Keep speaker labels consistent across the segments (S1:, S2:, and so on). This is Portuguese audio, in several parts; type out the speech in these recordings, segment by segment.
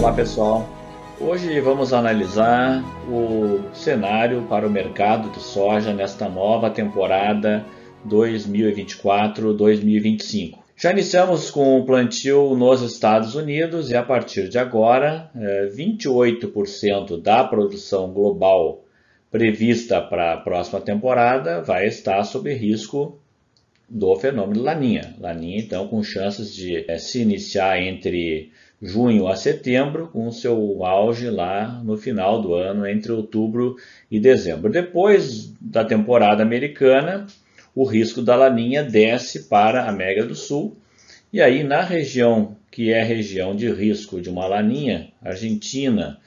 S1: Olá pessoal, hoje vamos analisar o cenário para o mercado de soja nesta nova temporada 2024-2025. Já iniciamos com o plantio nos Estados Unidos e a partir de agora, 28% é, da produção global prevista para a próxima temporada vai estar sob risco do fenômeno Laninha. Laninha, então, com chances de é, se iniciar entre junho a setembro, com seu auge lá no final do ano, entre outubro e dezembro. Depois da temporada americana, o risco da laninha desce para a América do Sul. E aí, na região que é região de risco de uma laninha, Argentina,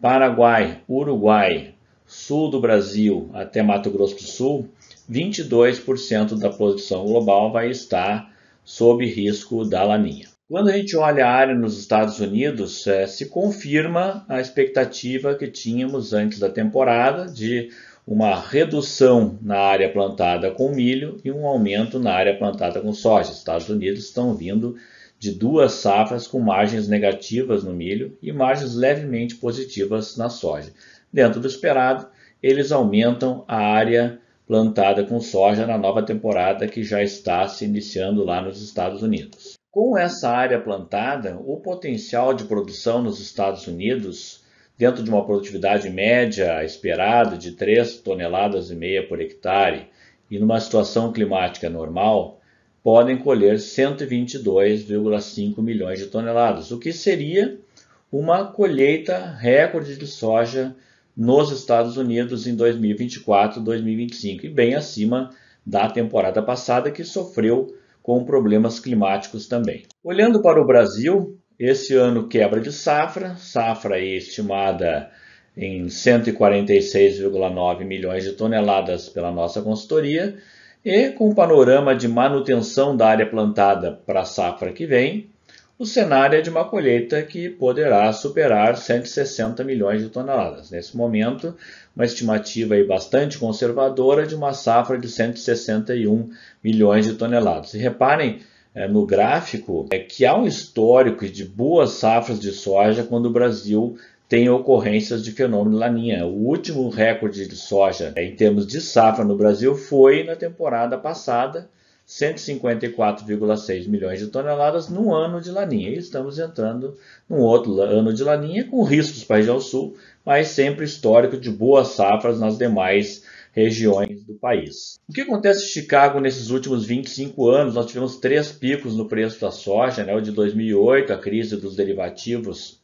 S1: Paraguai, Uruguai, sul do Brasil até Mato Grosso do Sul, 22% da produção global vai estar sob risco da laninha. Quando a gente olha a área nos Estados Unidos, é, se confirma a expectativa que tínhamos antes da temporada de uma redução na área plantada com milho e um aumento na área plantada com soja. Os Estados Unidos estão vindo de duas safras com margens negativas no milho e margens levemente positivas na soja. Dentro do esperado, eles aumentam a área plantada com soja na nova temporada que já está se iniciando lá nos Estados Unidos. Com essa área plantada, o potencial de produção nos Estados Unidos dentro de uma produtividade média esperada de 3 toneladas e meia por hectare e numa situação climática normal, podem colher 122,5 milhões de toneladas, o que seria uma colheita recorde de soja nos Estados Unidos em 2024 2025 e bem acima da temporada passada que sofreu com problemas climáticos também. Olhando para o Brasil, esse ano quebra de safra, safra estimada em 146,9 milhões de toneladas pela nossa consultoria, e com o panorama de manutenção da área plantada para a safra que vem, o cenário é de uma colheita que poderá superar 160 milhões de toneladas. Nesse momento, uma estimativa bastante conservadora de uma safra de 161 milhões de toneladas. E reparem é, no gráfico é que há um histórico de boas safras de soja quando o Brasil tem ocorrências de fenômeno laninha. O último recorde de soja é, em termos de safra no Brasil foi na temporada passada, 154,6 milhões de toneladas no ano de laninha. E estamos entrando num outro ano de laninha com riscos para a região sul, mas sempre histórico de boas safras nas demais regiões do país. O que acontece em Chicago nesses últimos 25 anos? Nós tivemos três picos no preço da soja, né? o de 2008, a crise dos derivativos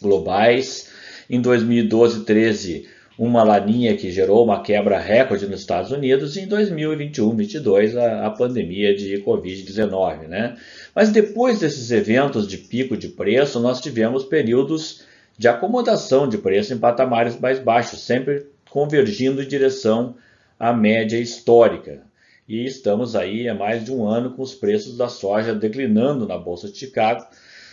S1: globais, em 2012 13 uma laninha que gerou uma quebra recorde nos Estados Unidos e em 2021-22 a, a, pandemia de Covid-19. Né? Mas depois desses eventos de pico de preço, nós tivemos períodos de acomodação de preço em patamares mais baixos, sempre convergindo em direção à média histórica. E estamos aí há mais de um ano com os preços da soja declinando na Bolsa de Chicago,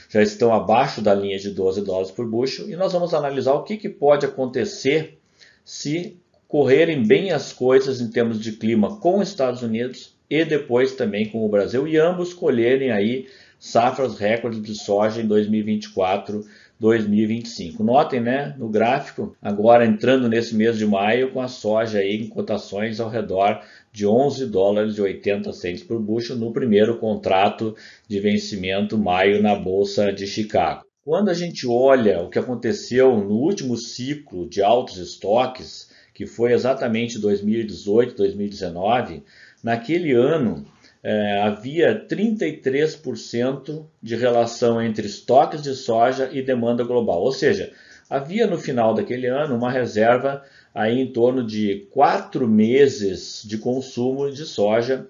S1: já estão abaixo da linha de 12 dólares por bushel, e nós vamos analisar o que, que pode acontecer se correrem bem as coisas em termos de clima com os Estados Unidos e depois também com o Brasil, e ambos colherem aí safras recordes de soja em 2024 2025. Notem, né, no gráfico, agora entrando nesse mês de maio, com a soja aí em cotações ao redor de 11 dólares e 80 centos por bushel no primeiro contrato de vencimento maio na bolsa de Chicago. Quando a gente olha o que aconteceu no último ciclo de altos estoques, que foi exatamente 2018, 2019, naquele ano é, havia 33% de relação entre estoques de soja e demanda global. Ou seja, havia no final daquele ano uma reserva aí em torno de quatro meses de consumo de soja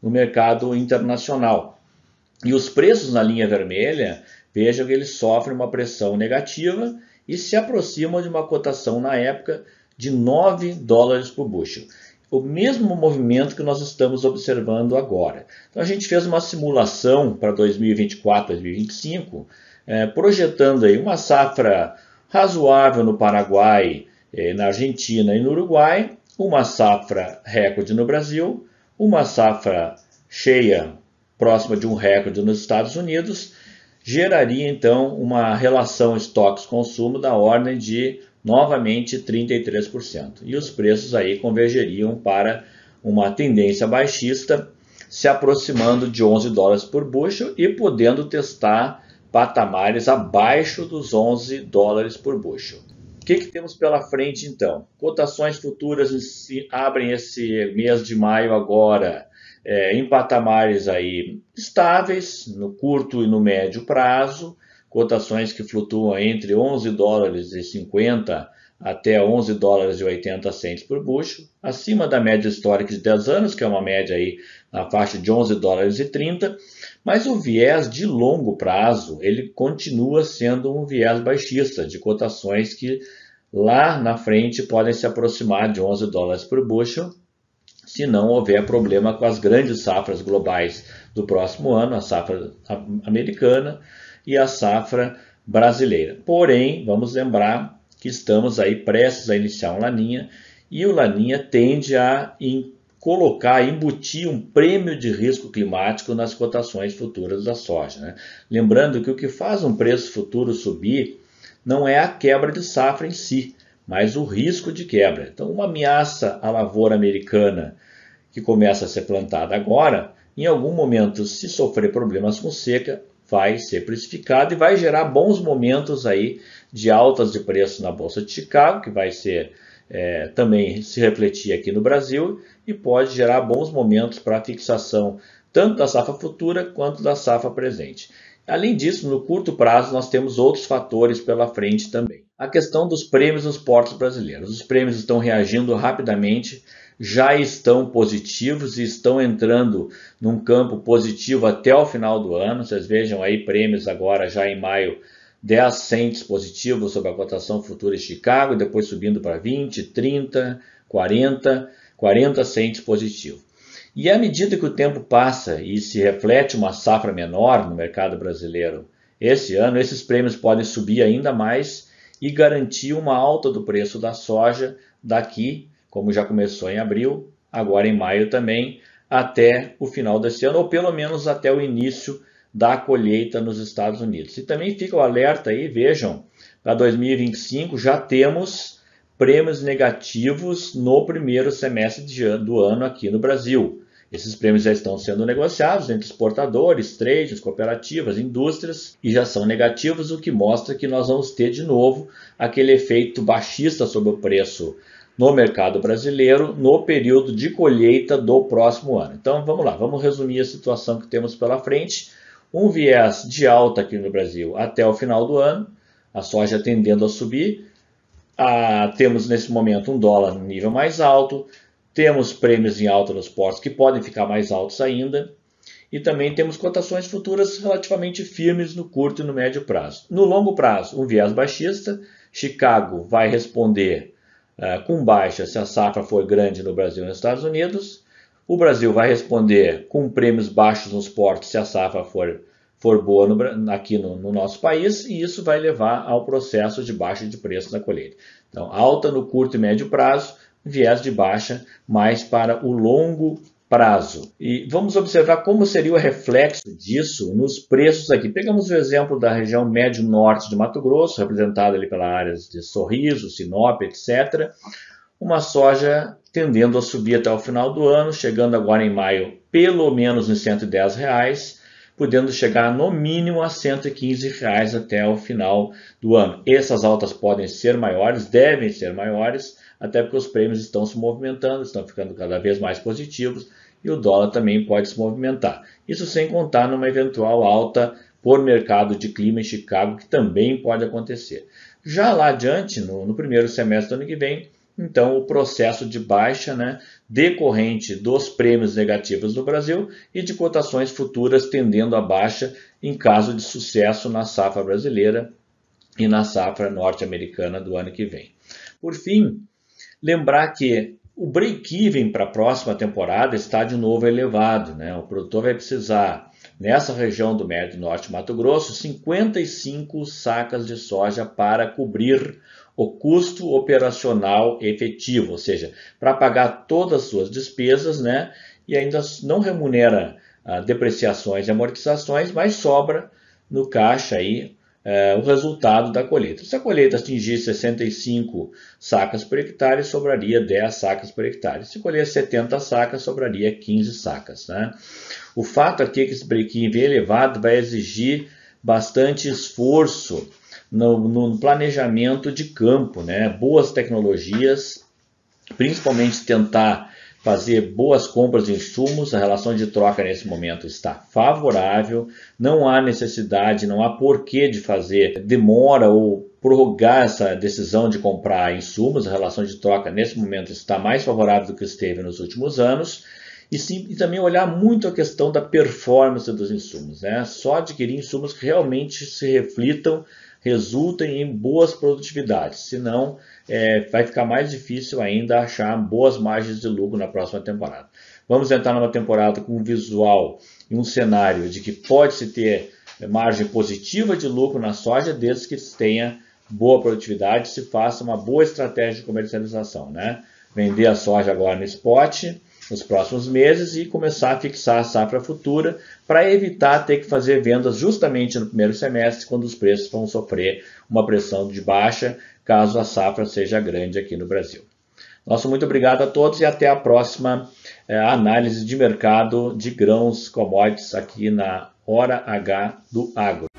S1: no mercado internacional. E os preços na linha vermelha, vejam que eles sofrem uma pressão negativa e se aproximam de uma cotação na época de 9 dólares por bushel o mesmo movimento que nós estamos observando agora. Então a gente fez uma simulação para 2024, 2025, é, projetando aí uma safra razoável no Paraguai, é, na Argentina e no Uruguai, uma safra recorde no Brasil, uma safra cheia próxima de um recorde nos Estados Unidos geraria então uma relação estoques-consumo da ordem de novamente 33%. E os preços aí convergeriam para uma tendência baixista, se aproximando de 11 dólares por bushel e podendo testar patamares abaixo dos 11 dólares por bushel. O que, que, temos pela frente então? Cotações futuras abrem esse mês de maio agora é, em patamares aí estáveis no curto e no médio prazo, cotações que flutuam entre 11 dólares e 50 até 11 dólares e 80 centos por bushel, acima da média histórica de 10 anos, que é uma média aí na faixa de 11 dólares e 30, mas o viés de longo prazo, ele continua sendo um viés baixista, de cotações que lá na frente podem se aproximar de 11 dólares por bushel, se não houver problema com as grandes safras globais do próximo ano, a safra americana e a safra brasileira. Porém, vamos lembrar que estamos aí prestes a iniciar um laninha e o laninha tende a colocar, embutir um prêmio de risco climático nas cotações futuras da soja. Né? Lembrando que o que faz um preço futuro subir não é a quebra de safra em si, mas o risco de quebra. Então, uma ameaça à lavoura americana que começa a ser plantada agora, em algum momento, se sofrer problemas com seca, vai ser precificado e vai gerar bons momentos aí de altas de preço na Bolsa de Chicago, que vai ser é, também se refletir aqui no Brasil e pode gerar bons momentos para a fixação tanto da safra futura quanto da safra presente. Além disso, no curto prazo, nós temos outros fatores pela frente também. A questão dos prêmios nos portos brasileiros. Os prêmios estão reagindo rapidamente, já estão positivos e estão entrando num campo positivo até o final do ano. Vocês vejam aí prêmios agora já em maio 10 cents positivos sobre a cotação futura de Chicago, depois subindo para 20, 30, 40, 40 cents positivo. E à medida que o tempo passa e se reflete uma safra menor no mercado brasileiro esse ano, esses prêmios podem subir ainda mais e garantir uma alta do preço da soja daqui, como já começou em abril, agora em maio também, até o final desse ano, ou pelo menos até o início da colheita nos Estados Unidos. E também fica o alerta aí, vejam, para 2025 já temos prêmios negativos no primeiro semestre do ano aqui no Brasil. Esses prêmios já estão sendo negociados entre exportadores, trades, cooperativas, indústrias e já são negativos, o que mostra que nós vamos ter de novo aquele efeito baixista sobre o preço no mercado brasileiro no período de colheita do próximo ano. Então vamos lá, vamos resumir a situação que temos pela frente um viés de alta aqui no Brasil até o final do ano, a soja tendendo a subir. Ah, temos nesse momento um dólar no nível mais alto, temos prêmios em alta nos portos que podem ficar mais altos ainda, e também temos cotações futuras relativamente firmes no curto e no médio prazo. No longo prazo, um viés baixista, Chicago vai responder uh, com baixa se a safra for grande no Brasil e nos Estados Unidos, o Brasil vai responder com prêmios baixos nos portos se a safra for, for boa no, aqui no, no, nosso país e isso vai levar ao processo de baixa de preço na colheita. Então, alta no curto e médio prazo, viés de baixa mais para o longo prazo. E vamos observar como seria o reflexo disso nos preços aqui. Pegamos o exemplo da região médio-norte de Mato Grosso, representada ali pelas áreas de Sorriso, Sinop, etc. Uma soja tendendo a subir até o final do ano, chegando agora em maio pelo menos em 110 reais, podendo chegar no mínimo a 115 reais até o final do ano. Essas altas podem ser maiores, devem ser maiores, até porque os prêmios estão se movimentando, estão ficando cada vez mais positivos e o dólar também pode se movimentar. Isso sem contar numa eventual alta por mercado de clima em Chicago, que também pode acontecer. Já lá adiante, no, no primeiro semestre do ano que vem, então o processo de baixa né, decorrente dos prêmios negativos no Brasil e de cotações futuras tendendo a baixa em caso de sucesso na safra brasileira e na safra norte-americana do ano que vem. Por fim, lembrar que o break-even para a próxima temporada está de novo elevado. Né? O produtor vai precisar, nessa região do Médio Norte Mato Grosso, 55 sacas de soja para cobrir o custo operacional efetivo, ou seja, para pagar todas as suas despesas, né? E ainda não remunera ah, depreciações e amortizações, mas sobra no caixa aí é, o resultado da colheita. Se a colheita atingir 65 sacas por hectare, sobraria 10 sacas por hectare. Se colher 70 sacas, sobraria 15 sacas. Né? O fato aqui é que esse break vem elevado vai exigir bastante esforço no, no, planejamento de campo, né? boas tecnologias, principalmente tentar fazer boas compras de insumos, a relação de troca nesse momento está favorável, não há necessidade, não há porquê de fazer demora ou prorrogar essa decisão de comprar insumos, a relação de troca nesse momento está mais favorável do que esteve nos últimos anos, e, sim, e também olhar muito a questão da performance dos insumos, né? só adquirir insumos que realmente se reflitam resultem em boas produtividades, senão é, vai ficar mais difícil ainda achar boas margens de lucro na próxima temporada. Vamos entrar numa temporada com um visual e um cenário de que pode-se ter margem positiva de lucro na soja, desde que se tenha boa produtividade, se faça uma boa estratégia de comercialização. Né? Vender a soja agora no spot, nos próximos meses e começar a fixar a safra futura para evitar ter que fazer vendas justamente no primeiro semestre, quando os preços vão sofrer uma pressão de baixa, caso a safra seja grande aqui no Brasil. Nosso muito obrigado a todos e até a próxima é, análise de mercado de grãos commodities aqui na Hora H do Agro.